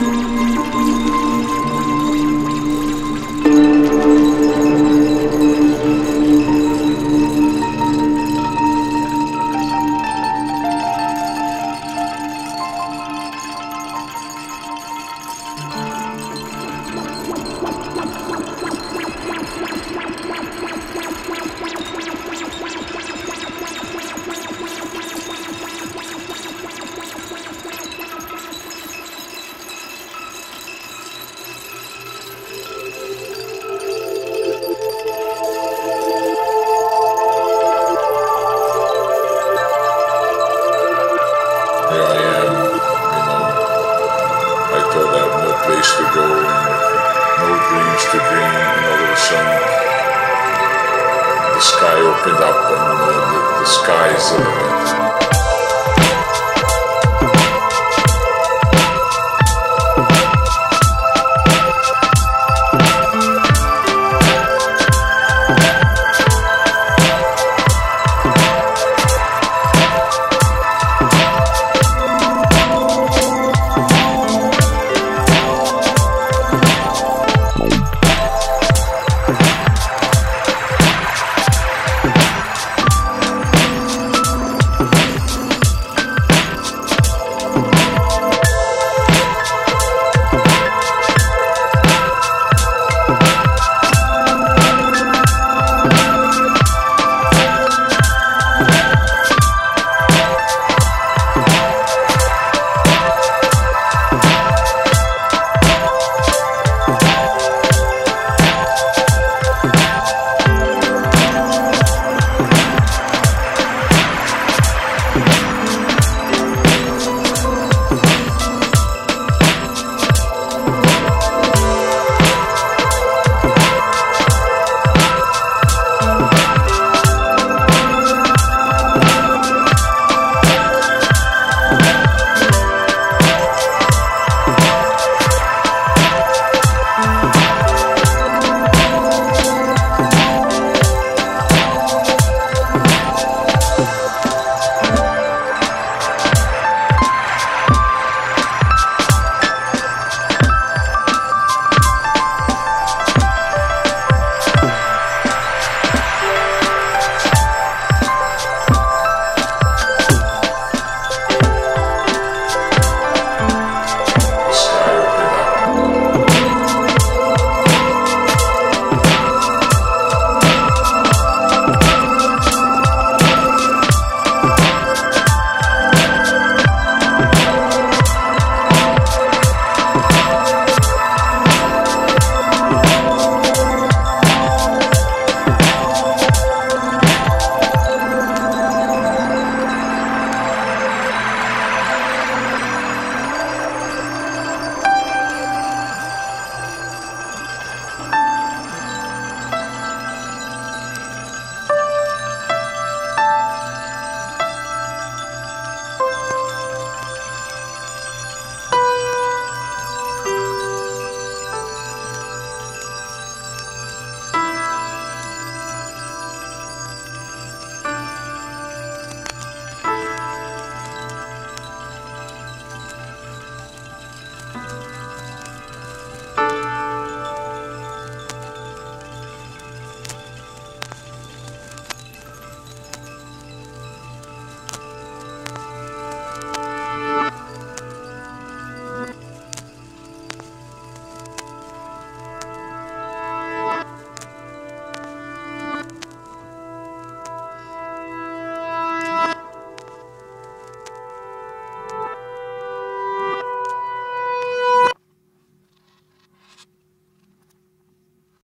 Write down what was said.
place dreams to dream. Of a sudden, the sky opened up and uh, the, the skies.